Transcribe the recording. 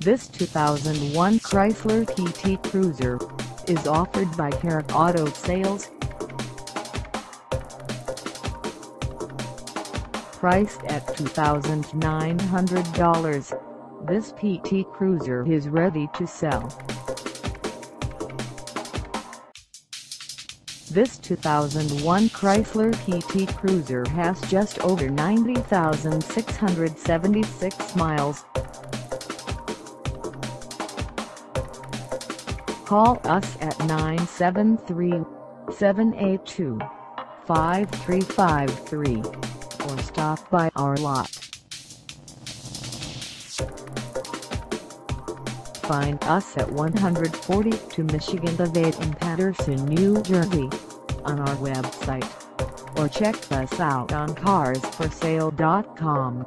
This 2001 Chrysler PT Cruiser is offered by Harrek Auto Sales. Priced at $2,900, this PT Cruiser is ready to sell. This 2001 Chrysler PT Cruiser has just over 90,676 miles. Call us at 973-782-5353 or stop by our lot. Find us at 142 Michigan Ave in Paterson, New Jersey on our website or check us out on carsforsale.com.